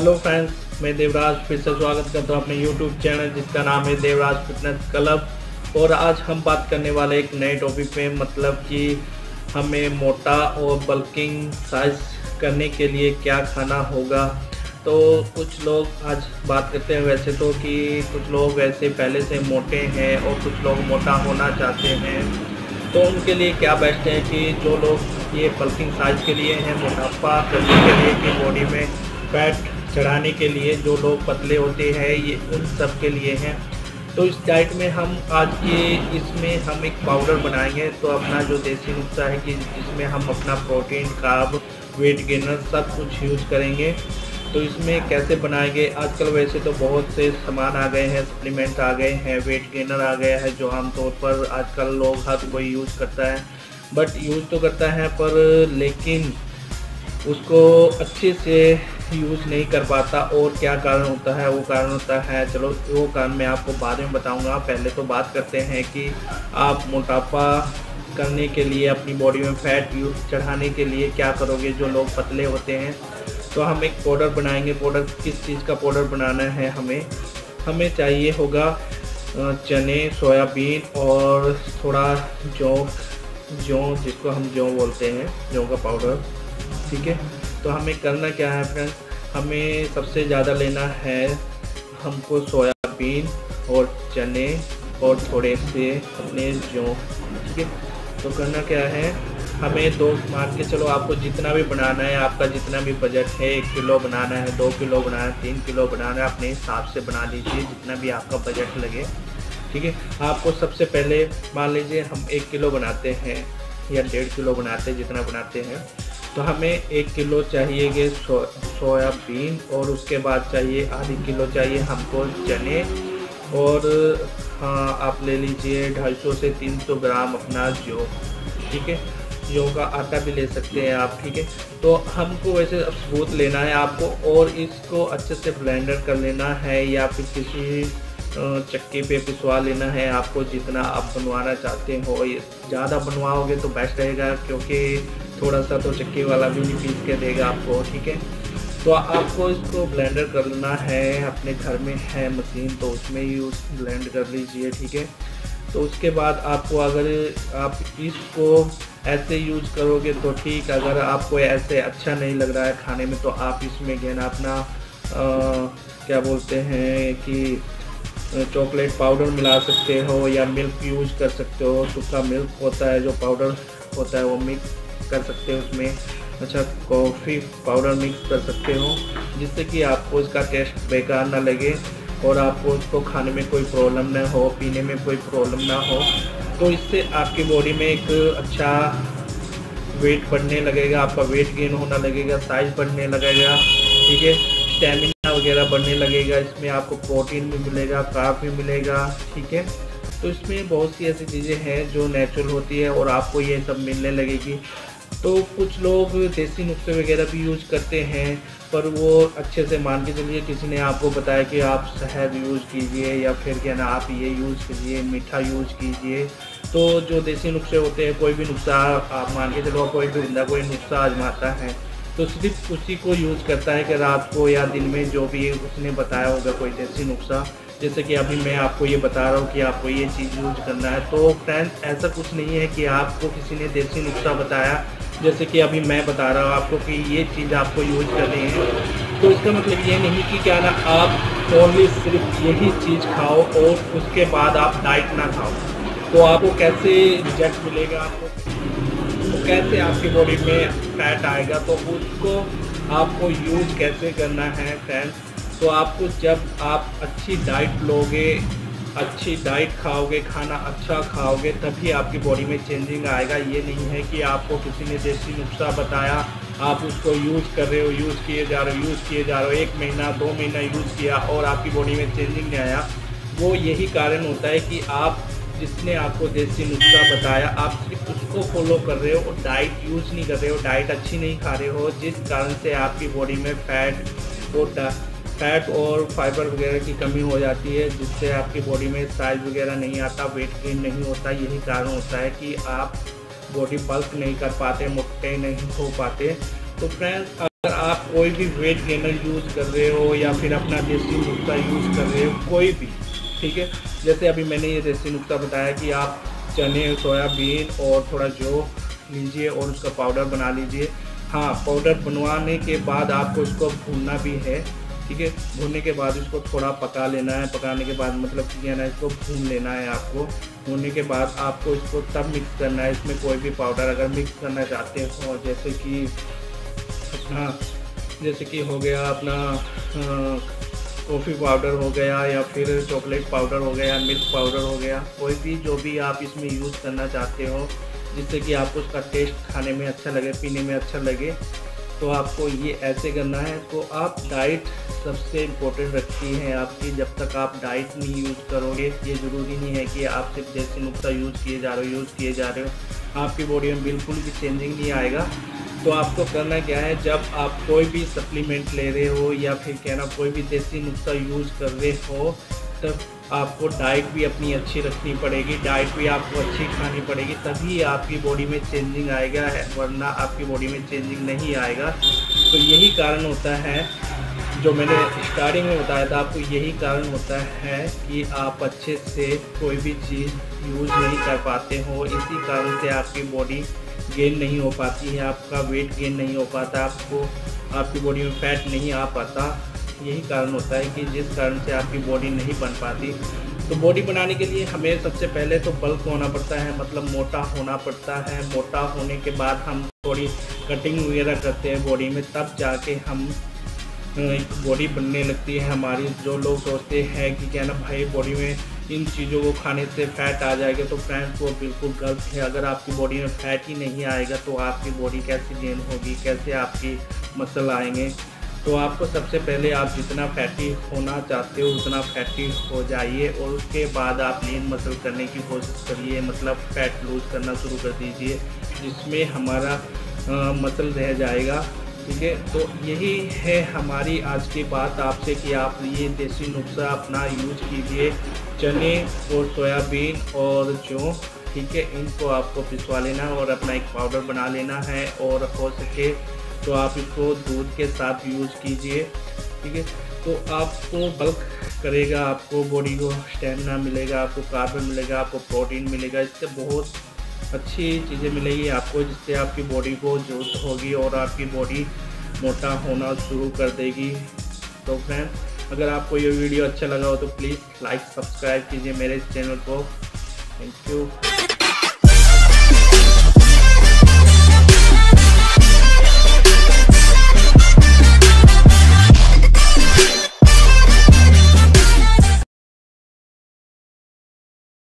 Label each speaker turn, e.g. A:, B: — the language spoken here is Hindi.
A: हेलो फ्रेंड्स मैं देवराज फिर से स्वागत करता हूँ अपने यूट्यूब चैनल जिसका नाम है देवराज फिटनेस क्लब और आज हम बात करने वाले एक नए टॉपिक पे मतलब कि हमें मोटा और बल्किंग साइज़ करने के लिए क्या खाना होगा। तो कुछ लोग आज बात करते हैं वैसे तो कि कुछ लोग वैसे पहले से मोटे हैं और कुछ लोग मोटा होना चाहते हैं। तो उनके लिए क्या बेस्ट है कि जो लोग ये बल्किंग साइज़ के लिए हैं, मोटापा करने के लिए कि बॉडी में फैट चढ़ाने के लिए जो लोग पतले होते हैं, ये उन सब के लिए हैं। तो इस डाइट में हम आज के इसमें हम एक पाउडर बनाएँगे। तो अपना जो देसी नुस्खा है कि इसमें हम अपना प्रोटीन कार्ब वेट गेनर सब कुछ यूज़ करेंगे। तो इसमें कैसे बनाएँगे? आजकल वैसे तो बहुत से सामान आ गए हैं सप्लीमेंट आ गए हैं वेट गेनर आ गया है, जो आमतौर पर आजकल लोग हर कोई यूज़ करता है। बट यूज़ तो करता है, पर लेकिन उसको अच्छे से यूज़ नहीं कर पाता और क्या कारण होता है, वो कारण होता है। चलो, वो कारण मैं आपको बाद में बताऊँगा। पहले तो बात करते हैं कि आप मोटापा करने के लिए, अपनी बॉडी में फैट यूज़ चढ़ाने के लिए क्या करोगे, जो लोग पतले होते हैं। तो हम एक पाउडर बनाएँगे। पाउडर किस चीज़ का पाउडर बनाना है हमें? हमें चाहिए होगा चने, सोयाबीन और थोड़ा जौ जौ जिसको हम जौ बोलते हैं जौ का पाउडर ठीक है? तो हमें करना क्या है फ्रेंड्स हमें सबसे ज़्यादा लेना है हमको सोयाबीन और चने और थोड़े से अपने जौ, ठीक है? तो करना क्या है? हमें दो, मान के चलो आपको जितना भी बनाना है, आपका जितना भी बजट है, एक किलो बनाना है, दो किलो बनाना है, तीन किलो बनाना है, अपने हिसाब से बना लीजिए, जितना भी आपका बजट लगे, ठीक है? आपको सबसे पहले मान लीजिए हम एक किलो बनाते हैं या डेढ़ किलो बनाते हैं, जितना बनाते हैं तो हमें एक किलो चाहिए सो, सोयाबीन और उसके बाद चाहिए आधी किलो चाहिए हमको चने और हाँ आप ले लीजिए 250 से 300 ग्राम अपना जो ठीक है? जो का आटा भी ले सकते हैं आप ठीक है? तो हमको वैसे सबूत लेना है आपको और इसको अच्छे से ब्लेंडर कर लेना है या फिर किसी चक्के पे पिसवा लेना है आपको जितना आप बनवाना चाहते हो। ज़्यादा बनवाओगे तो बेस्ट रहेगा क्योंकि थोड़ा सा तो चक्की वाला भी नहीं पीस के देगा आपको ठीक है? तो आपको इसको ब्लेंडर करना है अपने घर में है मशीन तो उसमें ही उस ब्लेंड कर लीजिए ठीक है? तो उसके बाद आपको अगर आप इसको ऐसे यूज़ करोगे तो ठीक अगर आपको ऐसे अच्छा नहीं लग रहा है खाने में तो आप इसमें गेना अपना आ, क्या बोलते हैं कि चॉकलेट पाउडर मिला सकते हो या मिल्क यूज़ कर सकते हो। सूखा मिल्क होता है जो पाउडर होता है वो मिक्स कर सकते हो उसमें। अच्छा कॉफ़ी पाउडर मिक्स कर सकते हो, जिससे कि आपको इसका टेस्ट बेकार ना लगे और आपको इसको खाने में कोई प्रॉब्लम ना हो, पीने में कोई प्रॉब्लम ना हो। तो इससे आपकी बॉडी में एक अच्छा वेट बढ़ने लगेगा, आपका वेट गेन होना लगेगा साइज़ बढ़ने लगेगा, ठीक है? स्टेमिना वगैरह बढ़ने लगेगा, इसमें आपको प्रोटीन भी मिलेगा कार्ब भी मिलेगा, ठीक है? तो इसमें बहुत सी ऐसी चीज़ें हैं जो नेचुरल होती है और आपको ये सब मिलने लगेगी। तो कुछ लोग देसी नुस्खे वगैरह भी यूज़ करते हैं, पर वो अच्छे से मान के चलिए। किसी ने आपको बताया कि आप शहद यूज़ कीजिए या फिर क्या ना, आप ये यूज़ कीजिए, मीठा यूज़ कीजिए। तो जो देसी नुस्खे होते हैं, कोई भी नुस्खा आप मान के चलो, कोई भी बंदा कोई नुस्खा आजमाता है तो सिर्फ़ उसी को यूज़ करता है कि रात को या दिन में जो भी उसने बताया होगा कोई देसी नुस्खा। जैसे कि अभी मैं आपको ये बता रहा हूँ कि आपको ये चीज़ यूज़ करना है तो फ्रेंड्स ऐसा कुछ नहीं है कि आपको किसी ने देसी नुस्खा बताया। जैसे कि अभी मैं बता रहा हूँ आपको कि ये चीज़ आपको यूज़ करनी है। तो इसका मतलब ये नहीं कि क्या ना, आप ओनली सिर्फ़ यही चीज़ खाओ और उसके बाद आप डाइट ना खाओ। तो आपको कैसे रिज़ल्ट मिलेगा आपको? तो कैसे आपकी बॉडी में फैट आएगा? तो उसको आपको यूज़ कैसे करना है फ्रेंड्स तो आपको जब आप अच्छी डाइट लोगे, अच्छी डाइट खाओगे, खाना अच्छा खाओगे, तभी आपकी बॉडी में चेंजिंग आएगा। ये नहीं है कि आपको किसी ने देसी नुस्खा बताया, आप उसको यूज़ कर रहे हो यूज़ किए जा रहे हो यूज़ किए जा रहे हो, एक महीना, दो महीना यूज़ किया और आपकी बॉडी में चेंजिंग नहीं आया। वो यही कारण होता है कि आप, जिसने आपको देसी नुस्खा बताया, आप सिर्फ़ उसको फॉलो कर रहे हो और डाइट यूज़ नहीं कर रहे हो डाइट अच्छी नहीं खा रहे हो, जिस कारण से आपकी बॉडी में फैट और फैट और फाइबर वगैरह की कमी हो जाती है, जिससे आपकी बॉडी में साइज़ वगैरह नहीं आता, वेट गेन नहीं होता। यही कारण होता है कि आप बॉडी बल्क नहीं कर पाते, मोटे नहीं हो पाते। तो फ्रेंड्स, अगर आप कोई भी वेट गेनर यूज़ कर रहे हो या फिर अपना देसी नुस्खा यूज़ कर रहे हो, कोई भी, ठीक है? जैसे अभी मैंने ये देसी नुस्खा बताया कि आप चने, सोयाबीन और थोड़ा जो लीजिए और उसका पाउडर बना लीजिए। हाँ पाउडर बनवाने के बाद आपको इसको भूनना भी है। ठीक है? भूनने के बाद इसको थोड़ा पका लेना है। पकाने के बाद मतलब कि क्या ना, इसको भून लेना है आपको। भूनने के बाद आपको इसको तब मिक्स करना है। इसमें कोई भी पाउडर अगर मिक्स करना चाहते हो जैसे कि अपना, जैसे कि हो गया अपना कॉफ़ी पाउडर हो गया या फिर चॉकलेट पाउडर हो गया मिल्क पाउडर हो गया, कोई भी जो भी आप इसमें यूज़ करना चाहते हो, जिससे कि आपको उसका टेस्ट खाने में अच्छा लगे, पीने में अच्छा लगे तो आपको ये ऐसे करना है तो आप डाइट सबसे इम्पोर्टेंट रखती है आपकी। जब तक आप डाइट नहीं यूज़ करोगे, ये ज़रूरी नहीं है कि आप सिर्फ़ देसी नुस्खा यूज़ किए जा रहे हो यूज़ किए जा रहे हो। आपकी बॉडी में बिल्कुल भी चेंजिंग नहीं आएगा। तो आपको करना क्या है, जब आप कोई भी सप्लीमेंट ले रहे हो या फिर कहना कोई भी देसी नुस्खा यूज़ कर रहे हो तब आपको डाइट भी अपनी अच्छी रखनी पड़ेगी डाइट भी आपको अच्छी खानी पड़ेगी, तभी आपकी बॉडी में चेंजिंग आएगा, वरना आपकी बॉडी में चेंजिंग नहीं आएगा। तो यही कारण होता है, जो मैंने स्टार्टिंग में बताया था, आपको यही कारण होता है कि आप अच्छे से कोई भी चीज़ यूज़ नहीं कर पाते हो। इसी कारण से आपकी बॉडी गेन नहीं हो पाती है, आपका वेट गेन नहीं हो पाता, आपको, आपकी बॉडी में फैट नहीं आ पाता। यही कारण होता है कि जिस कारण से आपकी बॉडी नहीं बन पाती। तो बॉडी बनाने के लिए हमें सबसे पहले तो बल्क होना पड़ता है मतलब मोटा होना पड़ता है। मोटा होने के बाद हम थोड़ी कटिंग वगैरह करते हैं बॉडी में, तब जाके हम बॉडी बनने लगती है हमारी। जो लोग सोचते हैं कि क्या ना भाई बॉडी में इन चीज़ों को खाने से फैट आ जाएगा तो फ्रेंड्स वो बिल्कुल गलत है। अगर आपकी बॉडी में फैट ही नहीं आएगा तो आपकी बॉडी कैसी गेन होगी, कैसे आपकी मसल आएँगे। तो आपको सबसे पहले आप जितना फैटी होना चाहते हो उतना फैटी हो जाइए और उसके बाद आप लीन मसल करने की कोशिश करिए। मतलब फैट लूज करना शुरू कर दीजिए जिसमें हमारा आ, मसल रह जाएगा। ठीक है? तो यही है हमारी आज की बात आपसे कि आप ये देसी नुस्खा अपना यूज़ कीजिए चने और सोयाबीन और जो। ठीक है? इनको आपको पिसवा लेना और अपना एक पाउडर बना लेना है और हो सके तो आप इसको दूध के साथ यूज़ कीजिए, ठीक है? तो आपको बल्क करेगा, आपको बॉडी को स्टेमिना मिलेगा, आपको कार्बन मिलेगा, आपको प्रोटीन मिलेगा, इससे बहुत अच्छी चीज़ें मिलेगी आपको, जिससे आपकी बॉडी को ज़रूरत होगी और आपकी बॉडी मोटा होना शुरू कर देगी। तो फ्रेंड अगर आपको ये वीडियो अच्छा लगा हो तो प्लीज़ लाइक सब्सक्राइब कीजिए मेरे चैनल को। Thank you